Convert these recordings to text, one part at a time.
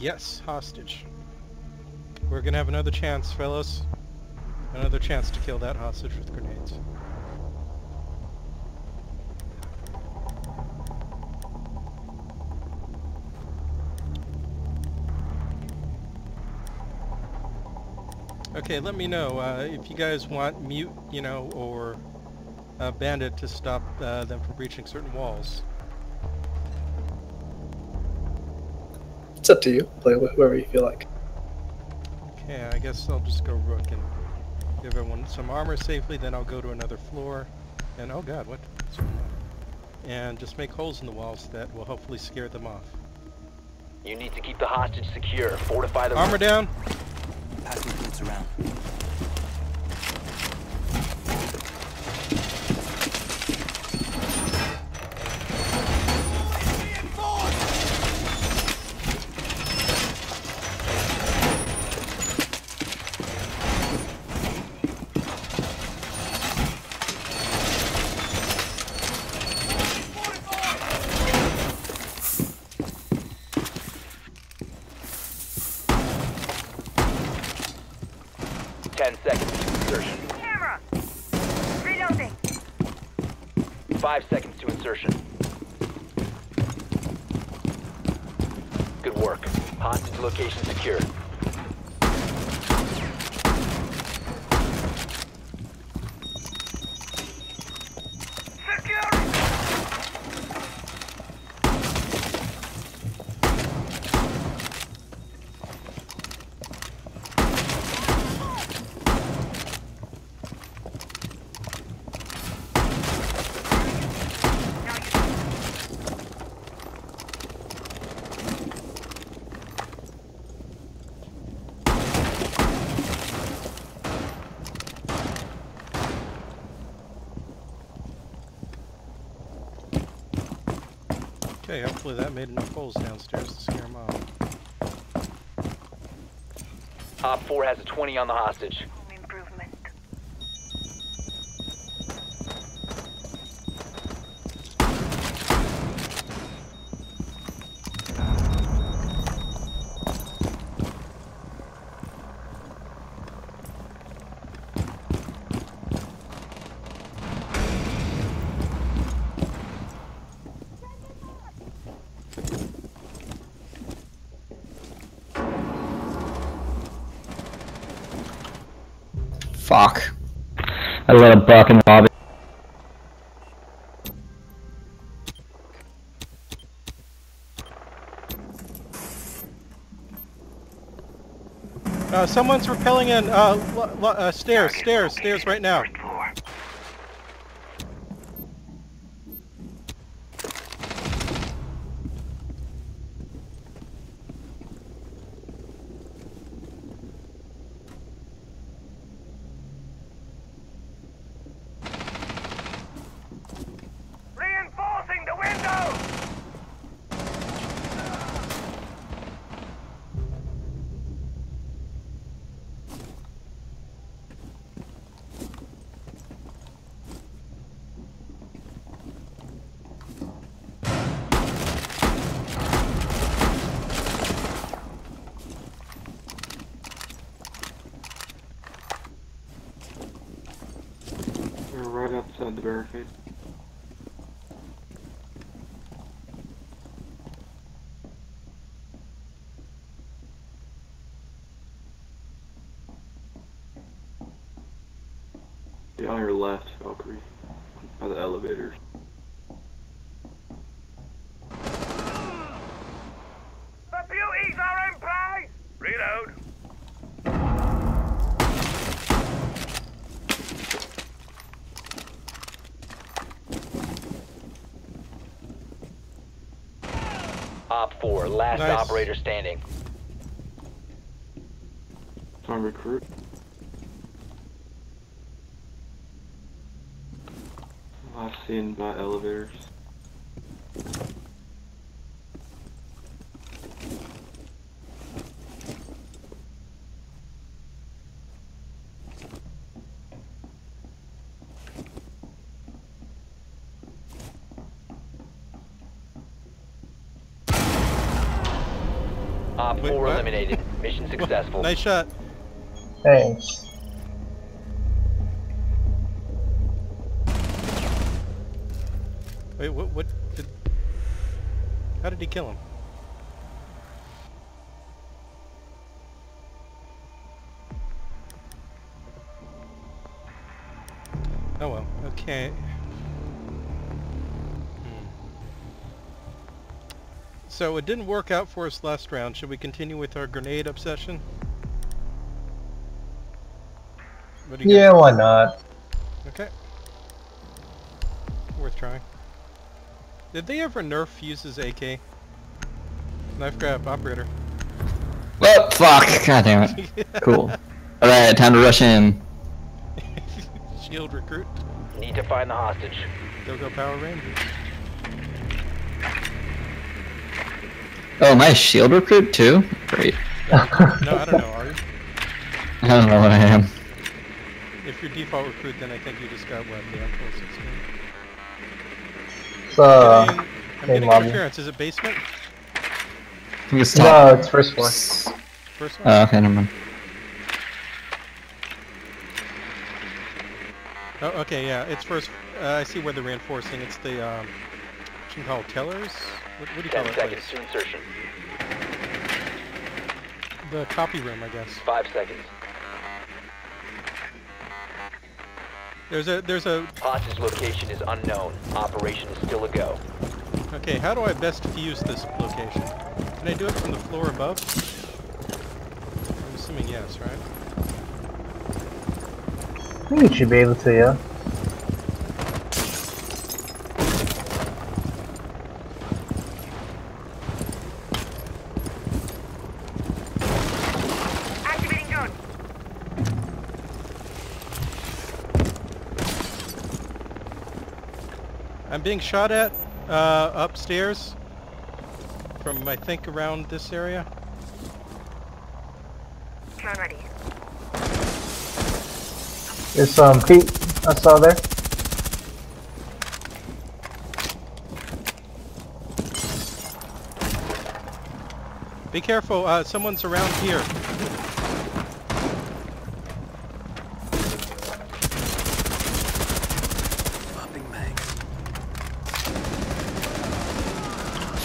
Yes, hostage. We're gonna have another chance, fellas. Another chance to kill that hostage with grenades. Okay, let me know uh, if you guys want mute, you know, or uh, bandit to stop uh, them from breaching certain walls. It's up to you. Play with whoever you feel like. Okay, I guess I'll just go rook and give everyone some armor safely, then I'll go to another floor. And oh god, what? what's going on? And just make holes in the walls that will hopefully scare them off. You need to keep the hostage secure. Fortify the Armor down! Passing boots around. Ten seconds to insertion. Camera! Reloading! Five seconds to insertion. Good work. Hostage location. Secure! Hopefully that made enough holes downstairs to scare them off. Op 4 has a 20 on the hostage. Fuck. I let a buck and the lobby. Uh, someone's rappelling in, uh, lo- lo- uh, stairs, stairs, stairs right now. First floor. Reinforcing the window! They're right outside the barricade. Yeah, on your left, Valkyrie. By the elevators. The beauties are in play! Reload. Op 4, last Nice. operator standing. Time recruit. Last seen by elevators. Op Wait, 4 what? eliminated. Mission successful. Nice shot. Thanks. Wait, what? What? Did, how did he kill him? Oh well. Okay. So it didn't work out for us last round. Should we continue with our grenade obsession? What do you Yeah, why not? Okay. Worth trying. Did they ever nerf Fuse's AK? Knife grab, operator. Well, fuck. God damn it. Cool. Alright, time to rush in. Shield recruit. Need to find the hostage. Go go Power Rangers. Oh, my shield recruit too? Great. No, I don't know, are you? I don't know what I am. If you're default recruit, then I think you just got what, the M416? It's, uh, Getting- I'm getting lobby. interference. Is it basement? I think it's top. no, it's first floor. First floor? Oh, okay, never mind. oh, okay, yeah. It's first. Uh, I see where they're reinforcing. It's the, um, what you call it, tellers? What, what do you call 10 it? seconds place? to insertion. The copy room, I guess. 5 seconds. There's a, there's a, Hostage location is unknown. Operation is still a go. okay, how do I best fuse this location? Can I do it from the floor above? I'm assuming yes, right? I think you should be able to, yeah. I'm being shot at uh, upstairs from I think around this area. Drone ready. There's some Pete I saw there. Be careful, uh, someone's around here.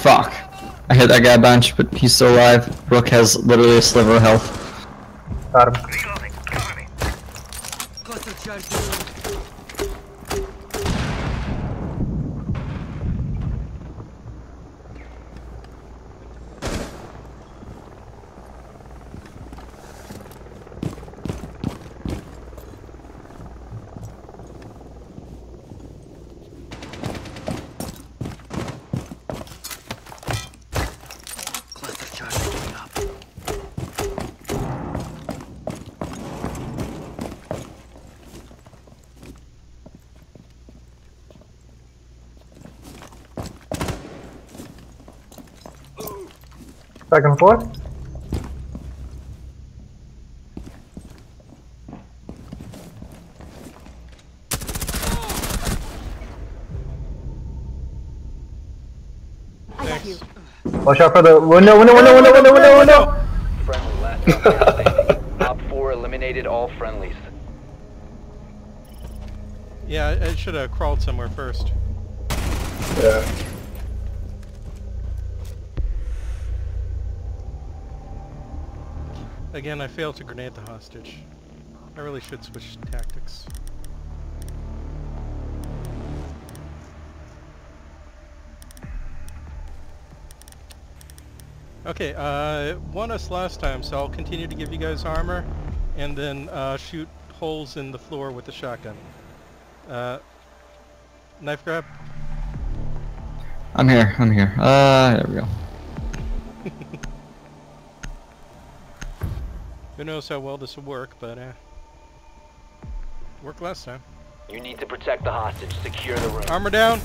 Fuck. I hit that guy a bunch, but he's still alive. Rook has literally a sliver of health. Got him. Reloading. Cover me. Cluster charge. Cluster charge going up. Second floor. Thanks. Watch out for the window, window, window, window, window, window, window. Friendly last standing. Op 4 eliminated all friendlies. Yeah, I, I should have crawled somewhere first. Yeah. Again, I failed to grenade the hostage. I really should switch tactics. Okay, uh, won us last time, so I'll continue to give you guys armor, and then uh, shoot holes in the floor with the shotgun. Uh, knife grab? I'm here, I'm here. Uh, there we go. Who knows how well this will work, but uh, worked last time. You need to protect the hostage. Secure the room. Armor down!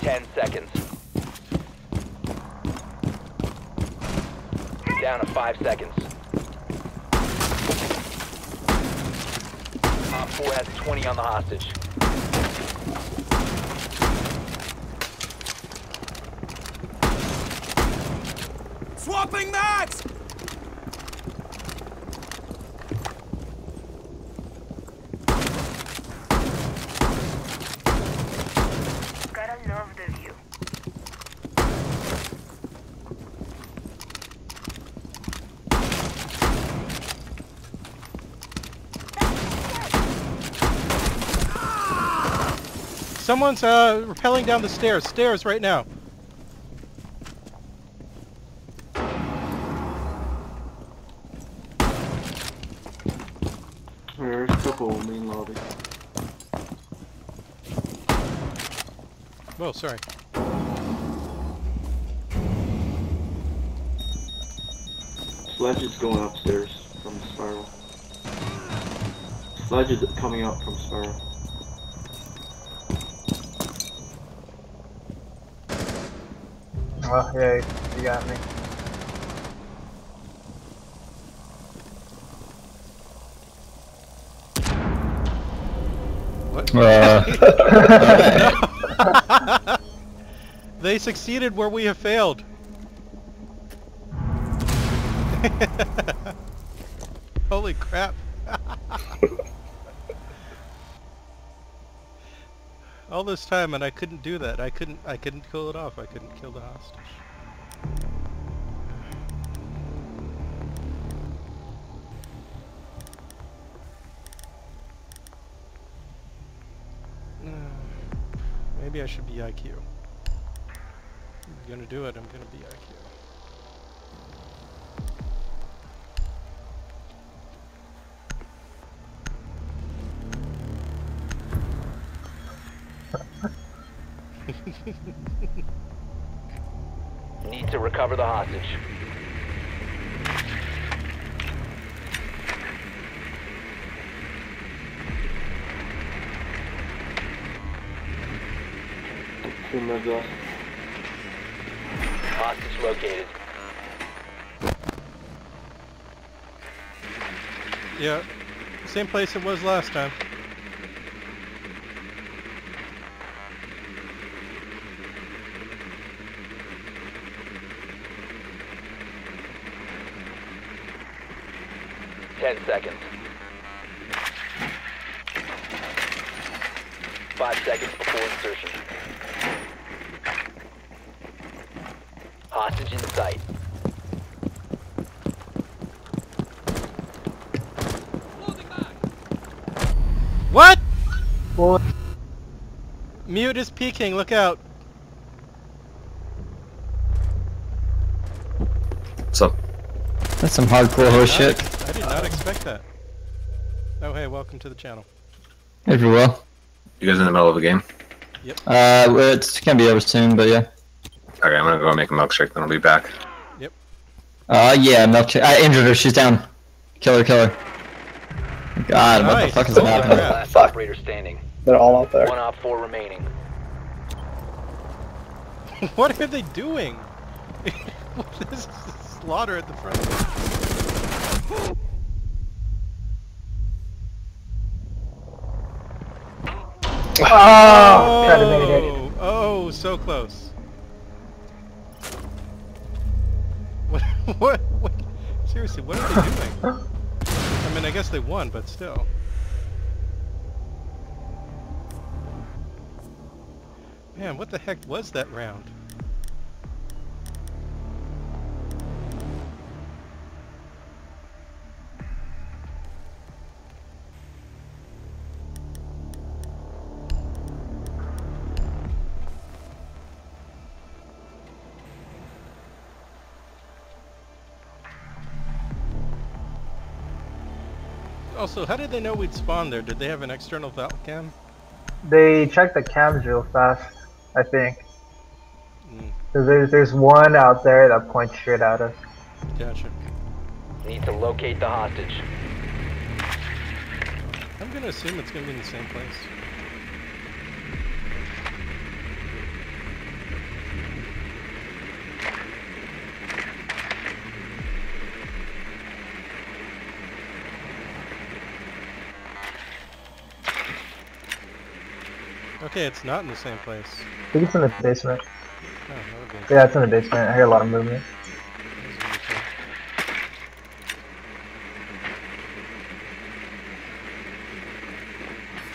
Ten seconds. Down to five seconds. Op 4 has 20 on the hostage. Swapping mags! Someone's uh, rappelling down the stairs. Stairs right now. There's a couple main lobby. Whoa, sorry. Sledge is going upstairs from the spiral. Sledge is coming up from spiral. Oh, yeah, you got me. What? Uh, they succeeded where we have failed. Holy crap. All this time and I couldn't do that. I couldn't I couldn't kill it off. I couldn't kill the hostage. Maybe I should be IQ. I'm gonna do it, I'm gonna be IQ. Hostage. Two meds off. Hostage located. Yeah, same place it was last time. Ten seconds. Five seconds before insertion. Hostage in sight. What? Boy. Mute is peeking, look out. What's up? that's some hardcore horse shit. I did not expect that. Oh hey, welcome to the channel. If you will. You guys in the middle of a game? Yep. Uh, it's gonna be over soon, but yeah. Okay, I'm gonna go make a milkshake, then I'll be back. Yep. Uh, yeah, milkshake. I injured her. She's down. Kill her, kill her. God, what the fuck is Oh, happening? Fuck. operator standing. They're all out there. One op four remaining. what are they doing? What is this is slaughter at the front. Oh, tried to make it. Oh, oh, so close. What, what, what? Seriously, what are they doing? I mean, I guess they won, but still. Man, what the heck was that round? Also, how did they know we'd spawn there? Did they have an external Valk cam? They checked the cams real fast, I think. Mm, Cause there's there's one out there that points straight at us. gotcha. Need to locate the hostage. I'm gonna assume it's gonna be in the same place. Okay, it's not in the same place. I think it's in the basement. Oh, that would be Yeah, it's in the basement. I hear a lot of movement.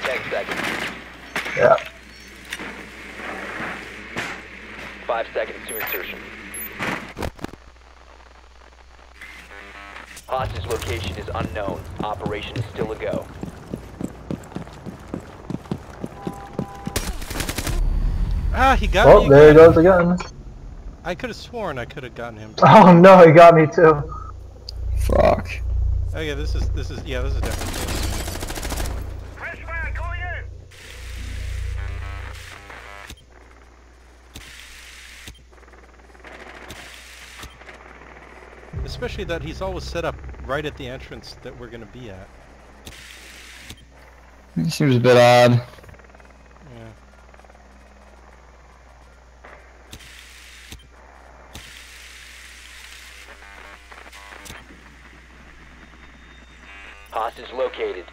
that. Ten seconds. Yeah. Five seconds to insertion. Hostage location is unknown. Operation is still a go. Ah, he got Oh, me there he goes again. I could have sworn I could have gotten him. Oh no, he got me too. Fuck. Oh yeah, this is this is yeah, this is definitely. Fresh fire going in! Especially that he's always set up right at the entrance that we're gonna be at. He seems a bit odd. Yeah. Hostage located.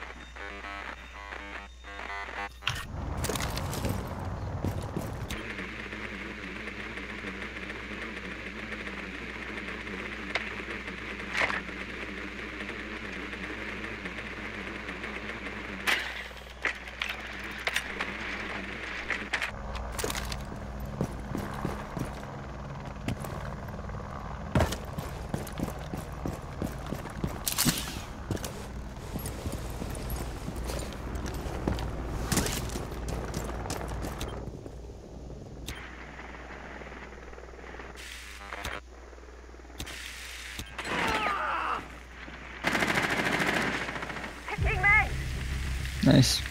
Nice.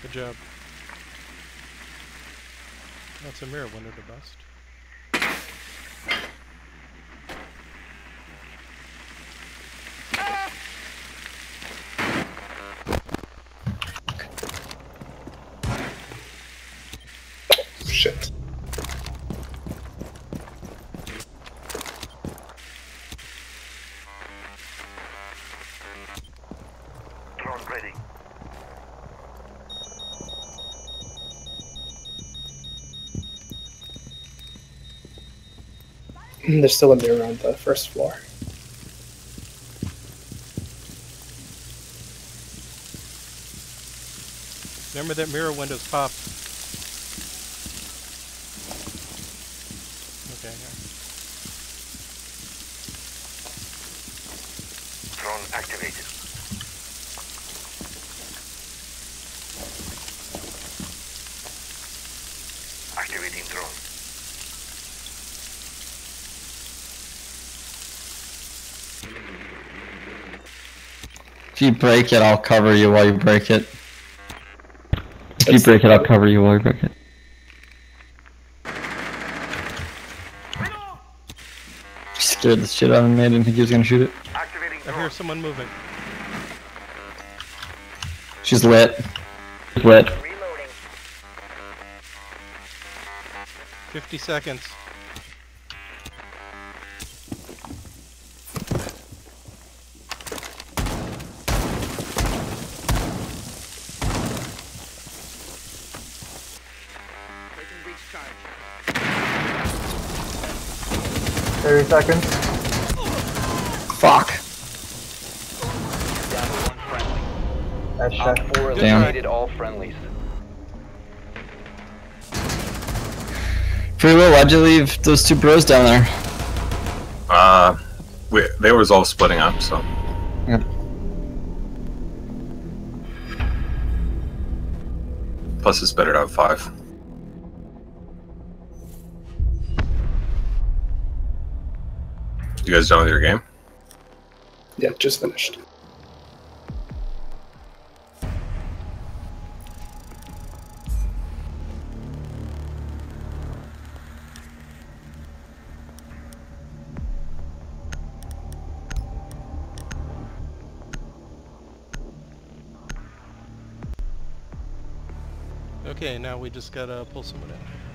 Good job. That's a mirror window to bust. There's still a mirror on the first floor. Remember that mirror windows pop. If you break it, I'll cover you while you break it. If you break it, I'll cover you while you break it. Scared the shit out of me. I didn't think he was gonna shoot it. Activating I hear someone moving. She's lit. She's lit. Reloading. 50 seconds. Seconds. Fuck. Down to one friendly. Nice shot. Damn. all friendlies. Free will, why'd you leave those two bros down there? Uh, we, they was all splitting up, so. Yep. Plus, it's better to have five. You guys done with your game? Yeah, just finished. Okay, now we just gotta pull someone in.